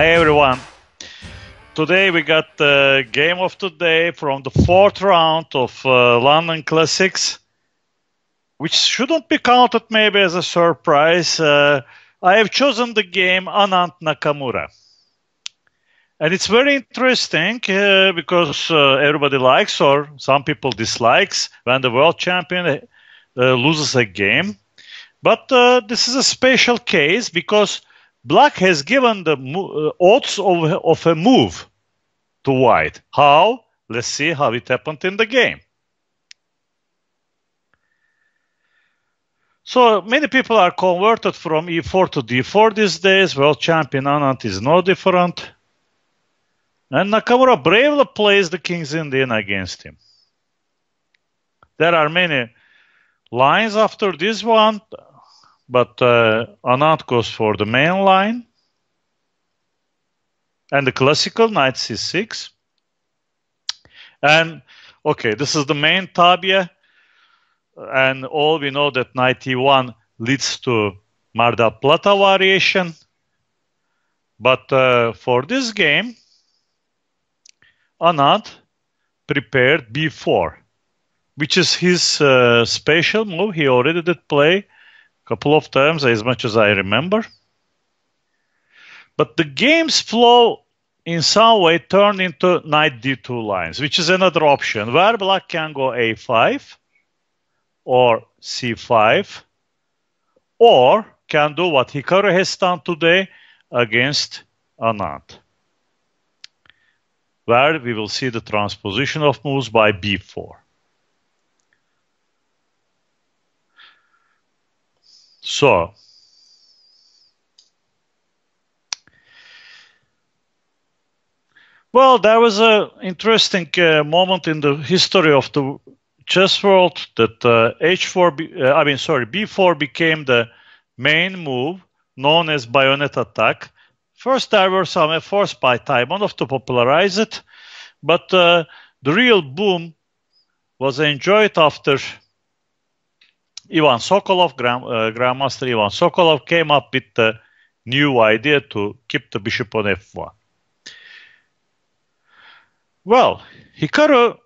Hi everyone. Today we got the game of today from the fourth round of uh, London Classics, which shouldn't be counted maybe as a surprise. Uh, I have chosen the game Anand Nakamura. And it's very interesting uh, because uh, everybody likes or some people dislikes when the world champion uh, loses a game. But uh, this is a special case because black has given the uh, odds of, of a move to white. How? Let's see how it happened in the game. So many people are converted from e4 to d4 these days. World champion Anand is no different. And Nakamura bravely plays the King's Indian against him. There are many lines after this one, but uh, Anand goes for the main line. And the classical knight c6. And okay, this is the main tabia. And all we know that knight e1 leads to Mar del Plata variation. But uh, for this game, Anand prepared b4, which is his uh, special move. He already did play couple of times, as much as I remember. But the game's flow in some way turned into knight d2 lines, which is another option where black can go a5 or c5 or can do what Hikaru has done today against Anand where we will see the transposition of moves by b4. So, well, there was an interesting uh, moment in the history of the chess world that uh, h4, uh, I mean, sorry, b4 became the main move known as bayonet attack. First, there were some efforts by Taimanov to popularize it, but uh, the real boom was enjoyed after Ivan Sokolov, Grand, uh, Grandmaster Ivan Sokolov, came up with the new idea to keep the bishop on f1. Well, Hikaru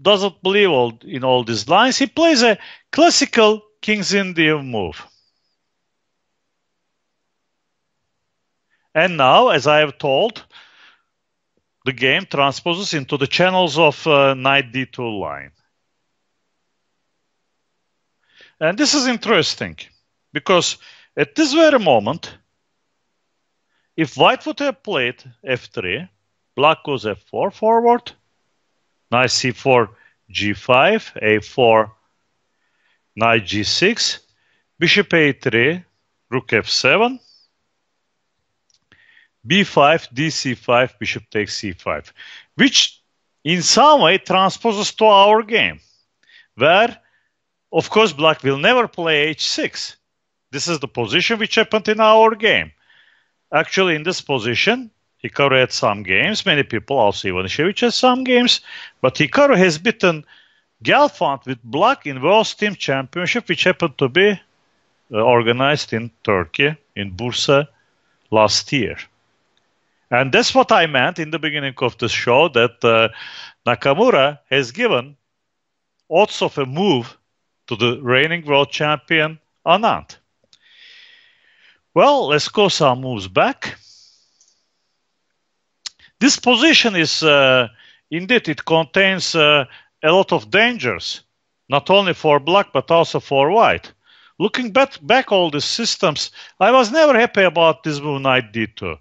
doesn't believe all, in all these lines. He plays a classical King's Indian move. And now, as I have told, the game transposes into the channels of uh, knight d2 line. And this is interesting because at this very moment, if white would have played f3, black goes f4 forward, knight c4, g5, a4, knight g6, bishop a3, rook f7, b5, dc5, bishop takes c5, which in some way transposes to our game, where, of course, black will never play h6. This is the position which happened in our game. Actually, in this position, Hikaru had some games. Many people, also Ivanisevic has some games. But Hikaru has beaten Gelfand with black in World Team Championship, which happened to be uh, organized in Turkey, in Bursa, last year. And that's what I meant in the beginning of the show that uh, Nakamura has given odds of a move to the reigning world champion Anand. Well, let's go some moves back. This position is uh, indeed it contains uh, a lot of dangers, not only for black but also for white. Looking back, back all the systems, I was never happy about this move knight d2.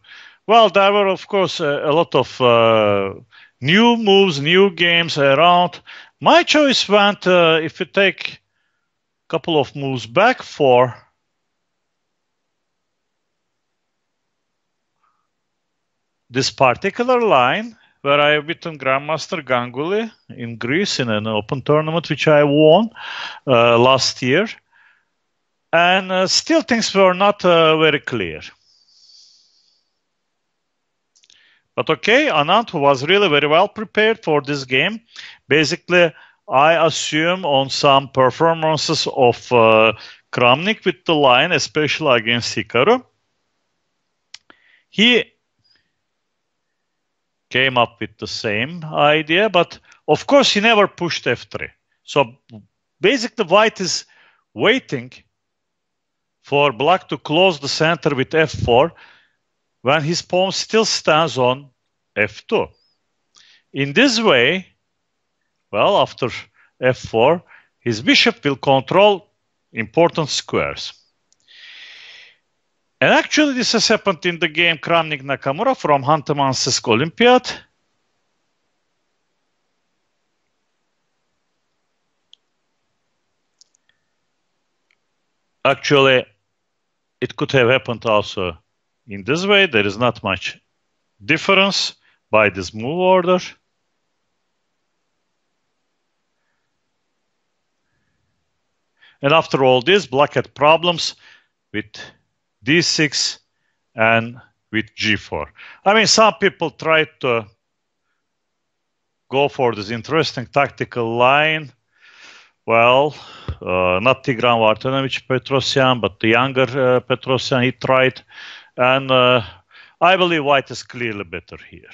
Well, there were, of course, a, a lot of uh, new moves, new games around. My choice went, uh, if you take couple of moves back for this particular line, where I have beaten Grandmaster Ganguly in Greece in an open tournament, which I won uh, last year. And uh, still things were not uh, very clear. But okay, Anand was really very well prepared for this game. Basically, I assume on some performances of uh, Kramnik with the line, especially against Hikaru, he came up with the same idea, but of course he never pushed f3. So basically, white is waiting for black to close the center with f4 when his pawn still stands on f2. In this way, well, after f4, his bishop will control important squares. And actually, this has happened in the game Kramnik Nakamura from Khanty-Mansiysk Olympiad. Actually, it could have happened also in this way. There is not much difference by this move order. And after all this, black had problems with d6 and with g4. I mean, some people tried to go for this interesting tactical line. Well, uh, not Tigran Vartanovic Petrosyan, but the younger uh, Petrosyan, he tried. And uh, I believe white is clearly better here.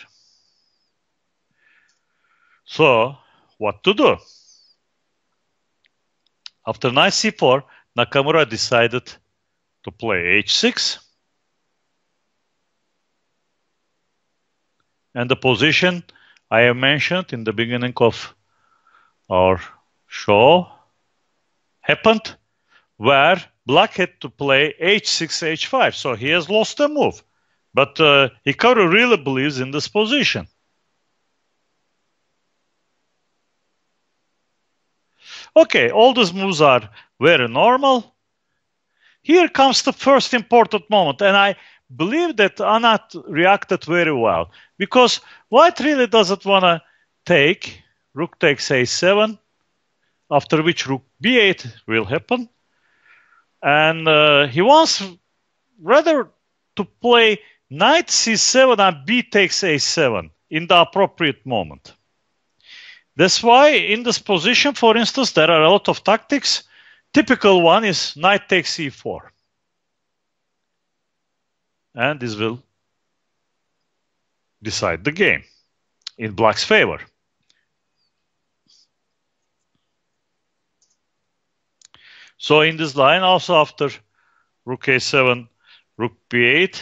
So, what to do? After knight c4, Nakamura decided to play h6. And the position I have mentioned in the beginning of our show happened where black had to play h6, h5. So he has lost a move. But uh, Hikaru really believes in this position. Okay, all these moves are very normal. Here comes the first important moment, and I believe that Anand reacted very well because White really doesn't want to take. Rook takes a7, after which Rook b8 will happen. And uh, he wants rather to play knight c7 and b takes a7 in the appropriate moment. That's why in this position, for instance, there are a lot of tactics. Typical one is knight takes e4. And this will decide the game in black's favor. So in this line, also after rook a7, rook b8,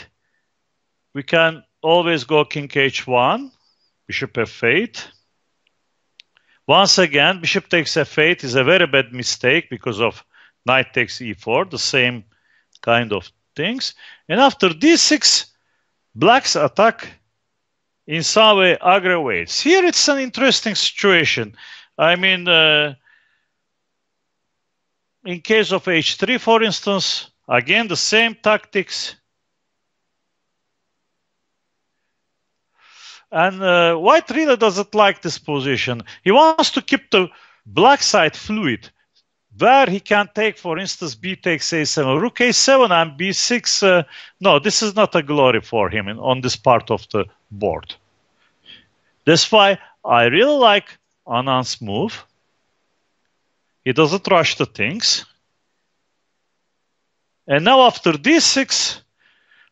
we can always go king h1, bishop f8, once again, bishop takes f8 is a very bad mistake because of knight takes e4, the same kind of things. And after d6, black's attack in some way aggravates. Here it's an interesting situation. I mean, uh, in case of h3, for instance, again the same tactics. And uh, White really doesn't like this position. He wants to keep the black side fluid, where he can take, for instance, b takes a7, rook a7 and b6. Uh, no, this is not a glory for him in, on this part of the board. That's why I really like Anand's move. He doesn't rush the things. And now after d6,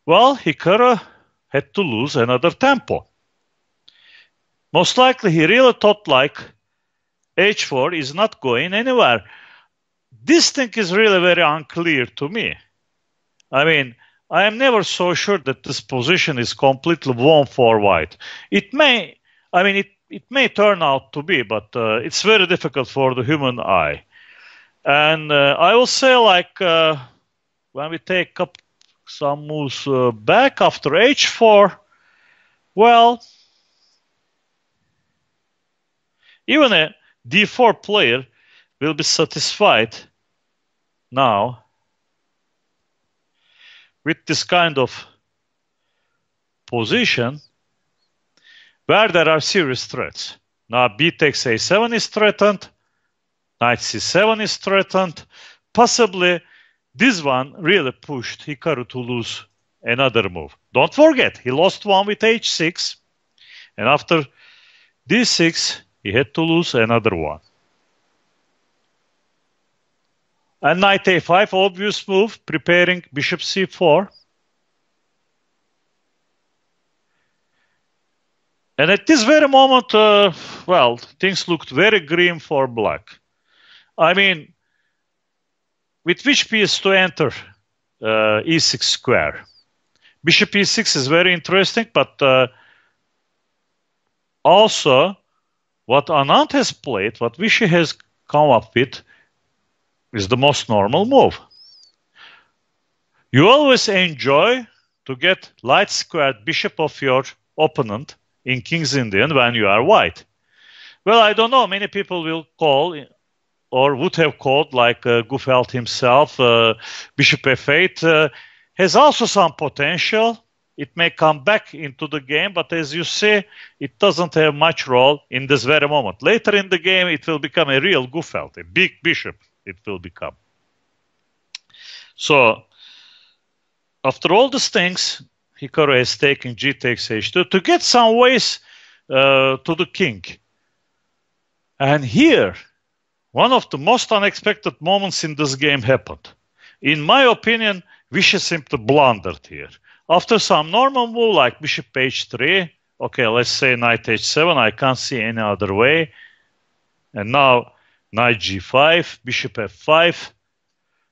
well, Hikaru had to lose another tempo. Most likely he really thought like h4 is not going anywhere. This thing is really very unclear to me. I mean, I am never so sure that this position is completely won for white. It may, I mean, it, it may turn out to be, but uh, it's very difficult for the human eye. And uh, I will say, like, uh, when we take up some moves uh, back after h4, well, Even a d4 player will be satisfied now with this kind of position where there are serious threats. Now b takes a7 is threatened, knight c7 is threatened. Possibly this one really pushed Hikaru to lose another move. Don't forget, he lost one with h6, and after d6, he had to lose another one. And knight a5, obvious move, preparing bishop c4. And at this very moment, uh, well, things looked very grim for black. I mean, with which piece to enter uh, e6 square? Bishop e6 is very interesting, but uh, also what Anand has played, what Vishy has come up with, is the most normal move. You always enjoy to get light squared bishop of your opponent in King's Indian when you are white. Well, I don't know. Many people will call or would have called, like uh, Gufeld himself, uh, Bishop f8 uh, has also some potential. It may come back into the game, but as you see, it doesn't have much role in this very moment. Later in the game, it will become a real Gufeld, a big bishop. It will become. So, after all these things, Hikaru has taken g takes h2 to get some ways uh, to the king. And here, one of the most unexpected moments in this game happened. In my opinion, Vishy simply blundered here. After some normal move like bishop h3, okay, let's say knight h7, I can't see any other way. And now knight g5, bishop f5.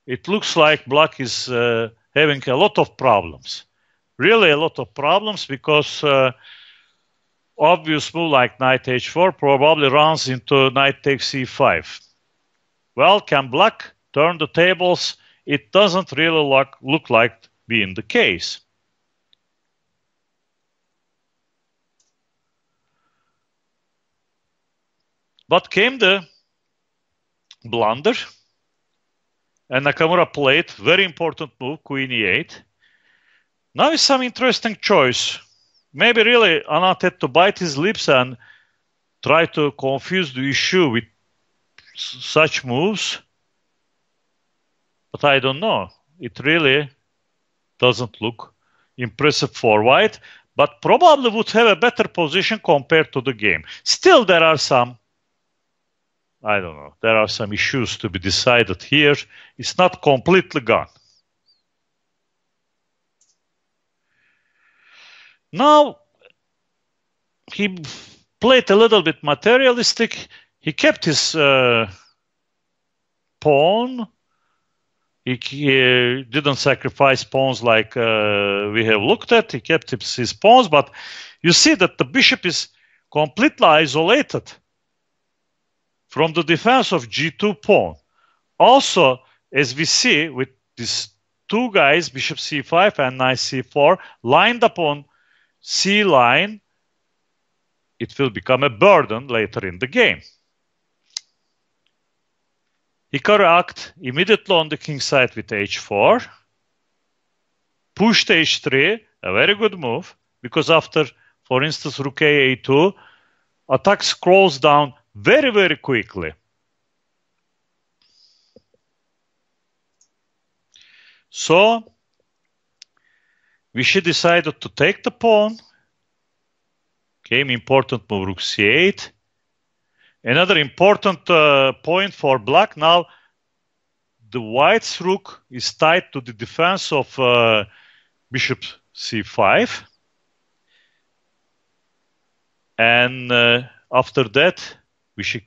It looks like black is uh, having a lot of problems. Really a lot of problems because uh, obvious move like knight h4 probably runs into knight takes e5. Well, can black turn the tables? It doesn't really look, look like being the case. But came the blunder, and Nakamura played very important move, queen e8. Now is some interesting choice. Maybe really Anand had to bite his lips and try to confuse the issue with such moves, but I don't know. It really doesn't look impressive for white, but probably would have a better position compared to the game. Still, there are some, I don't know, there are some issues to be decided here. It's not completely gone. Now, he played a little bit materialistic he kept his uh, pawn. He, he, didn't sacrifice pawns like uh, we have looked at. He kept his, his pawns, but you see that the bishop is completely isolated from the defense of g2 pawn. Also, as we see with these two guys, bishop c5 and knight c4, lined upon c line, it will become a burden later in the game. Hikaru act immediately on the king side with h4. Pushed h3, a very good move, because after, for instance, rook a2, attack scrolls down very, very quickly. So, Vishy decided to take the pawn. Came important move rook c8. Another important uh, point for black now, the white's rook is tied to the defense of uh, bishop c5. And uh, after that, we should,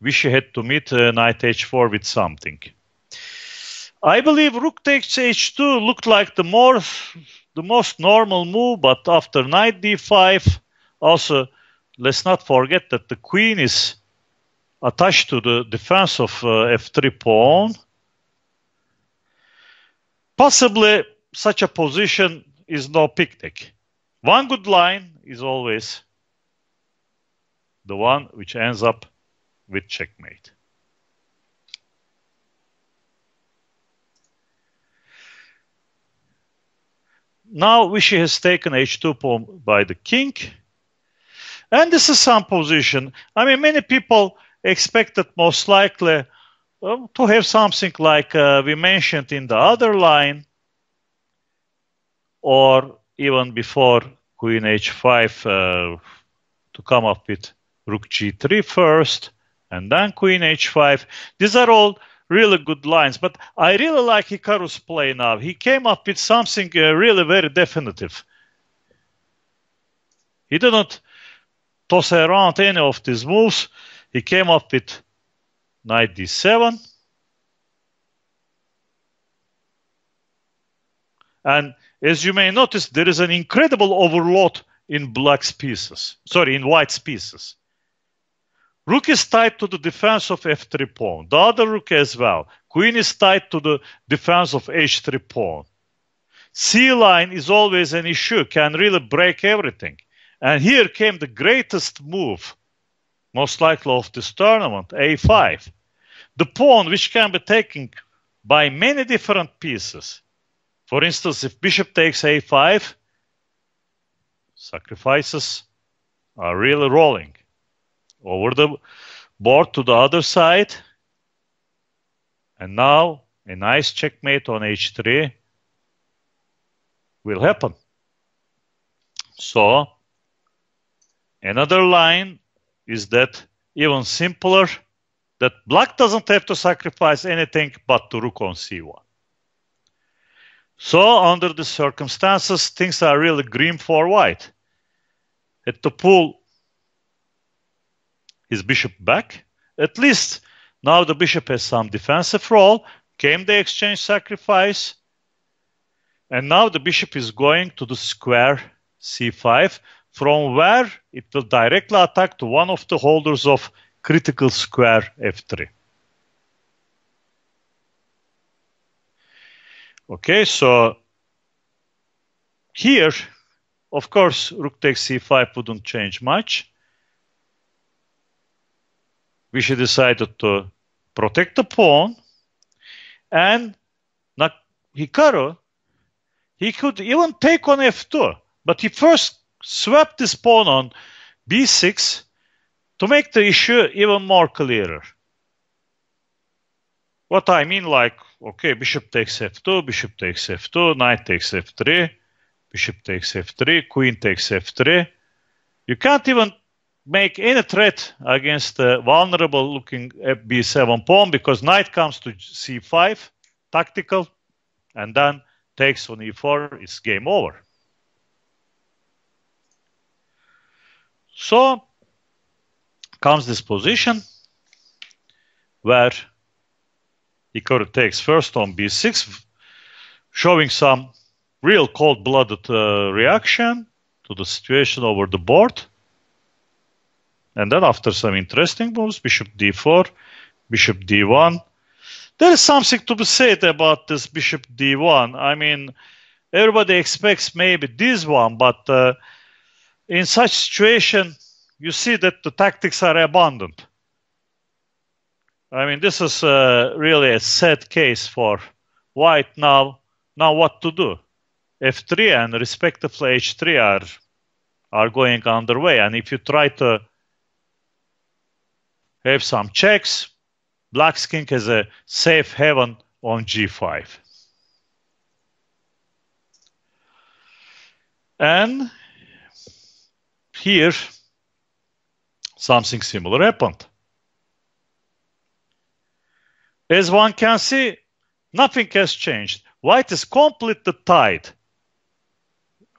we should had to meet uh, knight h4 with something. I believe rook takes h2 looked like the more the most normal move, but after knight d5, also let's not forget that the queen is attached to the defense of uh, f3 pawn. Possibly such a position is no picnic. One good line is always the one which ends up with checkmate. Now Vishy has taken h2 pawn by the king. And this is some position. I mean, many people expected most likely uh, to have something like uh, we mentioned in the other line, or even before Queen h5 uh, to come up with Rook g3 first, and then Queen h5. These are all really good lines, but I really like Hikaru's play now. He came up with something uh, really very definitive. He didn't toss around any of these moves. He came up with knight d7. And as you may notice, there is an incredible overload in black's pieces. Sorry, in white's pieces. Rook is tied to the defense of f3 pawn. The other rook as well. Queen is tied to the defense of h3 pawn. C line is always an issue, can really break everything. And here came the greatest move, most likely of this tournament, a5. The pawn, which can be taken by many different pieces. For instance, if bishop takes a5, sacrifices are really rolling over the board to the other side. And now a nice checkmate on h3 will happen. So another line is that even simpler that black doesn't have to sacrifice anything but to rook on c1. So under the circumstances, things are really grim for white. At the pull his bishop back. At least now the bishop has some defensive role. Came the exchange sacrifice. And now the bishop is going to the square c5, from where it will directly attack to one of the holders of critical square f3. Okay, so here, of course, rook takes c5 wouldn't change much. Vishy decided to protect the pawn, and Hikaru, he could even take on f2, but he first swept this pawn on b6 to make the issue even more clearer. What I mean, like, okay, bishop takes f2, bishop takes f2, knight takes f3, bishop takes f3, queen takes f3. You can't even make any threat against the vulnerable looking b7 pawn because knight comes to c5, tactical, and then takes on e4, it's game over. So comes this position where Hikaru takes first on b6, showing some real cold-blooded uh, reaction to the situation over the board. And then after some interesting moves, bishop d4, bishop d1. There is something to be said about this bishop d1. I mean, everybody expects maybe this one, but uh, in such situation, you see that the tactics are abundant. I mean, this is uh, really a sad case for white now. Now, what to do? F3 and respectively H3 are are going underway, and if you try to have some checks, Black's king has a safe haven on G5. And here, something similar happened. As one can see, nothing has changed. White is completely tied.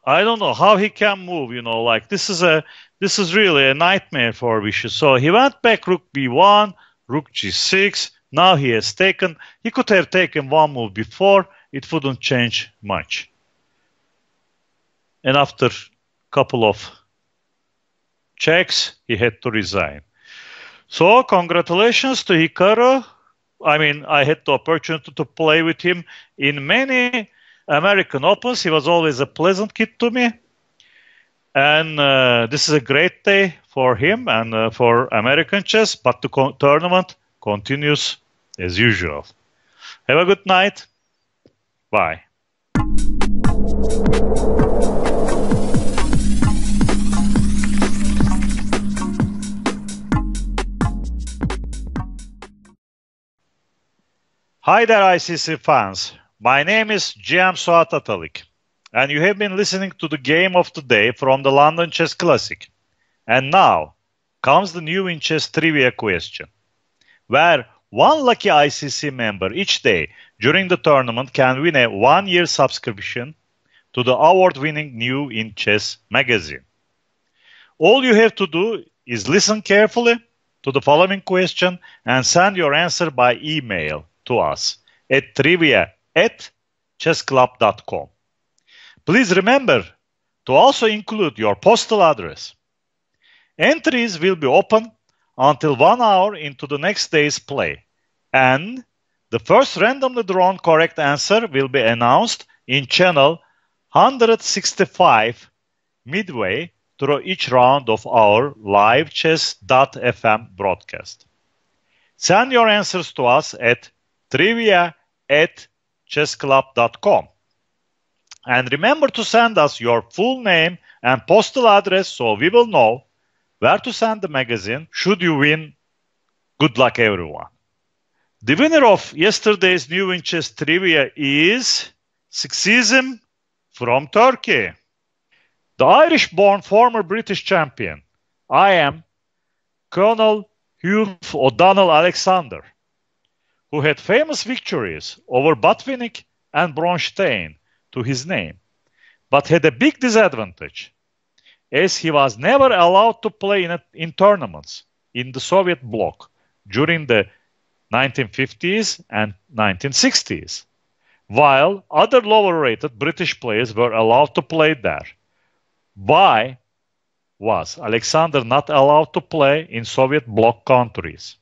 I don't know how he can move, you know, like this is a this is really a nightmare for Vishy. So he went back rook b1, rook g6. Now he has taken, he could have taken one move before, it wouldn't change much. And after a couple of checks, he had to resign. So congratulations to Hikaru I mean, I had the opportunity to play with him in many American Opens. He was always a pleasant kid to me. And uh, this is a great day for him and uh, for American chess, but the co- tournament continues as usual. Have a good night. Bye. Hi there, ICC fans. My name is GM Suat Atalik, and you have been listening to the game of the day from the London Chess Classic. And now comes the new in chess trivia question, where one lucky ICC member each day during the tournament can win a one year subscription to the award winning New in Chess magazine. All you have to do is listen carefully to the following question and send your answer by email to us at trivia at chessclub.com. Please remember to also include your postal address. Entries will be open until one hour into the next day's play, and the first randomly drawn correct answer will be announced in channel 165 midway through each round of our live chess.fm broadcast. Send your answers to us at trivia at chessclub.com. And remember to send us your full name and postal address so we will know where to send the magazine should you win. Good luck, everyone. The winner of yesterday's New in Chess Trivia is Sexism from Turkey. The Irish born former British champion. I am Colonel Hugh O'Donnell Alexander, who had famous victories over Botvinnik and Bronstein to his name, but had a big disadvantage, as he was never allowed to play in, a, in tournaments in the Soviet bloc during the 1950s and 1960s, while other lower rated British players were allowed to play there. Why was Alexander not allowed to play in Soviet bloc countries?